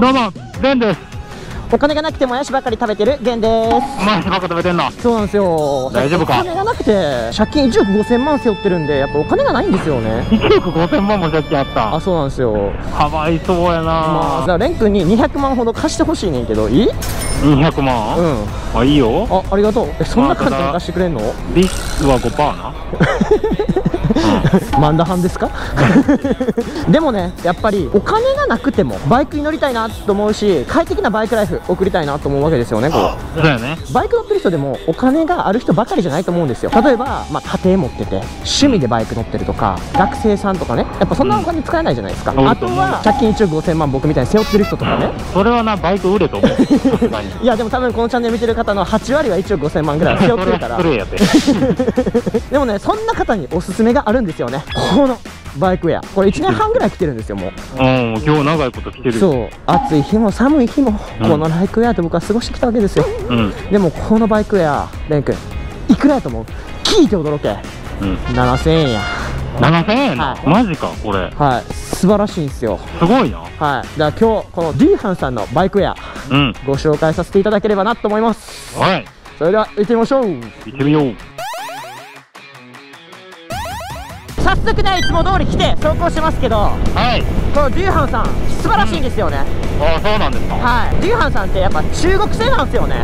どうもベンです。お金がなくてもやしばっかり食べてるゲンです。マジばっか食べてんなそうなんですよ。大丈夫か？お金がなくて借金1億5000万背負ってるんでやっぱお金がないんですよね。1億5000万も借金あった。あそうなんですよ。かわいそうやまあだかならレン君に200万ほど貸してほしいねんけどいい？200万、うん。あいいよ。あありがとう。えそんな簡単に貸してくれんの？リスクは5%な マンダハンですか？でもねやっぱりお金がなくてもバイクに乗りたいなと思うし快適なバイクライフ送りたいなと思うわけですよねこうそうやね。バイク乗ってる人でもお金がある人ばかりじゃないと思うんですよ。例えば、まあ、家庭持ってて趣味でバイク乗ってるとか学生さんとかね。やっぱそんなお金使えないじゃないですか、うん。あとは借金1億5000万僕みたいに背負ってる人とかね。それはなバイク売れと思う。いやでも多分このチャンネル見てる方の8割は1億5000万ぐらい背負ってるから。でもねそんな方におすすめがあるんですよね。このバイクウェア。これ1年半ぐらい来てるんですよもう。うん今日長いこと来てる。そう。暑い日も寒い日もうん。このバイクウェアと僕は過ごしてきたわけですよ、うん。でもこのバイクウェアレン君いくらやと思う？聞いて驚け。うん。7000円や。7000円？な、はい。マジかこれ。はい。素晴らしいんですよ。すごいな。はい。だから今日このデューハンさんのバイクウェアうん。ご紹介させていただければなと思います。はい。それでは行ってみましょう。行ってみよう早速ねいつも通り来て走行してますけどはい。このデューハンさん素晴らしいんですよね、あそうなんですか？はい。デューハンさんってやっぱ中国製なんですよね。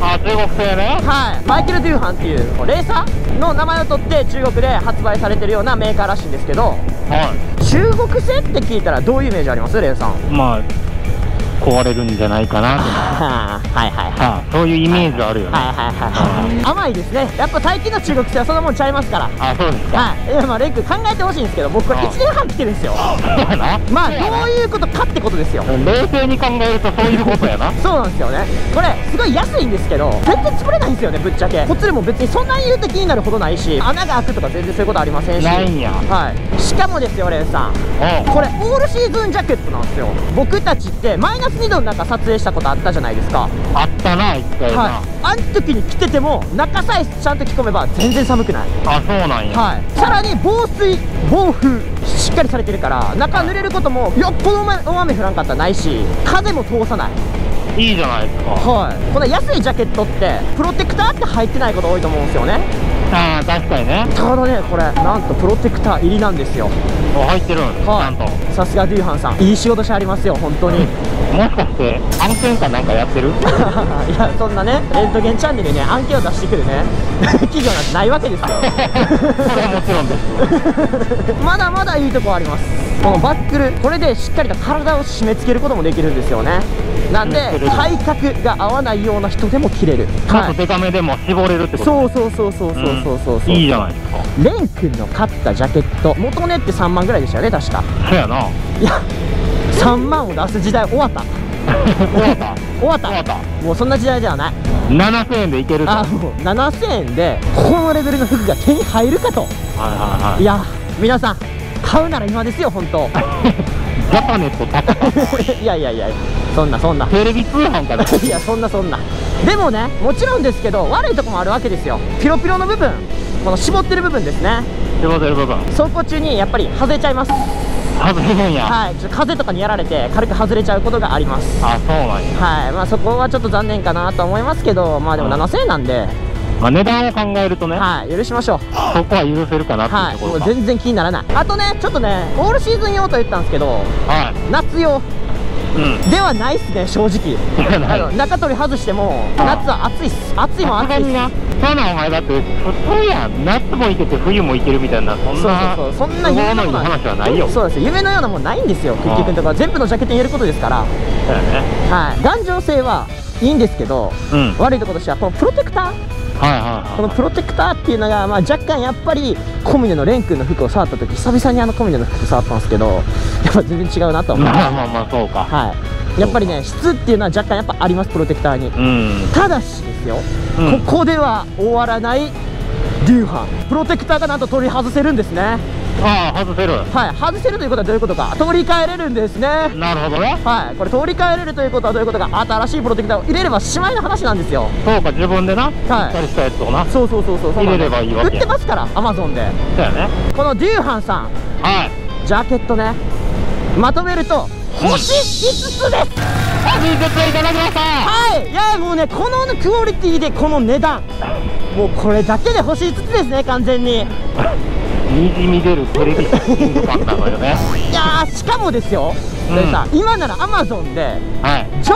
あ中国製ね。はい。マイケル・デューハンっていうレーサーの名前を取って中国で発売されてるようなメーカーらしいんですけどは中国製って聞いたらどういうイメージあります？レイさん。いまあ壊れるんじゃないかなと。は あはいはいそういうイメージあるよね、はいはいはい。はい甘いですね。やっぱ最近の中国製はそんなもんちゃいますから。あそうですか。はい。いやまあレイ君考えてほしいんですけど僕これあ1年半来てるんですよ。まあどういうことかってことですよ。冷静に考えるとそういうことやな。そうなんですよね。これすごい安いんですけど全然潰れないんですよねぶっちゃけ。こっちでも別にそんなに言うと気になるほどないし穴が開くとか全然そういうことありませんし。ないんや。はい。しかもですよレンさん。おこれオールシーズンジャケットなんですよ。僕たちってマイナス2度の中撮影したことあったじゃないですか。あったな一回な、は。い。あん時に着てても中さえちゃんと着込めば全然寒くない。あそうなんや、はい。さらに防水防風しっかりされてるから中濡れることもよっぽど大雨降らんかったらないし風も通さない。いいじゃないですか。はい。この安いジャケットってプロテクターって入ってないこと多いと思うんですよね。ああ確かにね。ただねこれなんとプロテクター入りなんですよ。お入ってるんちゃんと。はいさすがデューハンさん。いい仕事してありますよ本当に。いもしかして案件かなんかやってる？いやそんなねレントゲンチャンネルにね案件を出してくるね 企業なんてないわけですよ。それはもちろんです。まだまだいいとこあります。このバックルこれでしっかりと体を締め付けることもできるんですよね。なんで体格が合わないような人でも切れる。カットデカめでも絞れるってこと、ね、そうそうそうそうそうそうそう、う。ん、いいじゃないですか。レン君の買ったジャケット元値って3万ぐらいでしたよね確か。そうやな。いや3万を出す時代終わった。終わった。終わった。終わった。もうそんな時代ではない。7000円でいけるあもう7000円でこのレベルの服が手に入るかと。はいはいい。や皆さん買うなら今ですよ本当。ジャパネット高か いやいやいや。そんなそんな。テレビ通販かな。いやそんなそんな。でもねもちろんですけど悪いとこもあるわけですよ。ピロピロの部分。この絞ってる部分ですね。絞ってる部分。走行中にやっぱり外れちゃいます外れるんや。はいちょっと風とかにやられて軽く外れちゃうことがあります。あそうなんや。はいまあそこはちょっと残念かなと思いますけどまあでもうん7000円なんで。まあ値段を考えるとね。はい許しましょう。そこは許せるかなっていうはいところか。もう全然気にならない。あとねちょっとねオールシーズン用と言ったんですけどは夏用。いうん。ではないっすね正直。中取り外してもあ。夏は暑いっす。暑いもん暑いっすさすがになお前だって普通やん夏もいけて冬もいけるみたいなそんなそうそう。そんな夢のような話はないよ。そうです夢のようなもんないんですよ。結局のところ全部のジャケットに言えることですから。そうやね。はい。頑丈性はいいんですけどうん。はい悪いところとしてはこのプロテクター。はいはこのプロテクターっていうのが、まあ、若干やっぱりコミネのレン君の服を触った時久々にあのコミネの服触ったんですけどやっぱ全然違うなとい思う。まあまあまあそうか。はいやっぱりね質っていうのは若干やっぱありますプロテクターに。うん。ただしですよ、うん。ここでは終わらないデューハンプロテクターがなんと取り外せるんですね。ああ外せる。はい外せるということはどういうことか。取り替えれるんですね。なるほどね。はいこれ取り替えれるということはどういうことか。新しいプロテクターを入れればしまいの話なんですよ。そうか自分でなしっかりしたやつをな。そうそうそうそう。そう入れればいいわけ売ってますからアマゾンでやね。このデューハンさん。はい。ジャケットねまとめると星5つです。はい。いやもうねこのクオリティでこの値段。もうこれだけで星5つですね完全に。にじみ出るテレビショッピング感なのよね。いやーしかもですよ、うん。でさ今ならアマゾンではい。上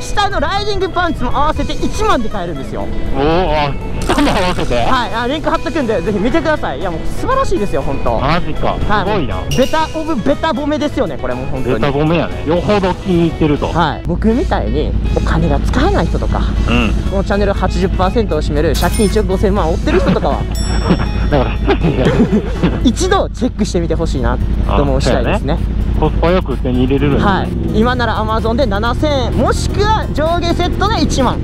下下のライディングパンツも合わせて1万で買えるんですよ。おお合わせて？はいあリンク貼っとくんでぜひ見てください。いやもう素晴らしいですよ本当。マジか。はすごいな。ベタオブベタ褒めですよねこれもう本当ベにタごめんやね。よほど気に入ってると。はい。僕みたいにお金が使えない人とかうん。このチャンネル80%を占める借金1億5000万を負ってる人とかは。だから 一度チェックしてみてほしいなと思う次第ですねコスパよく手に入れれるんだはい。今なら Amazon で7000円もしくは上下セットで1万。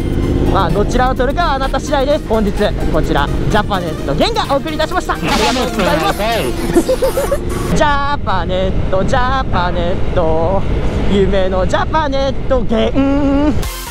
まあどちらを取るかはあなた次第です。本日こちらジャパネットゲンがお送りいたしました。ありがとうございます。ジャパネットジャパネット。夢のジャパネットゲン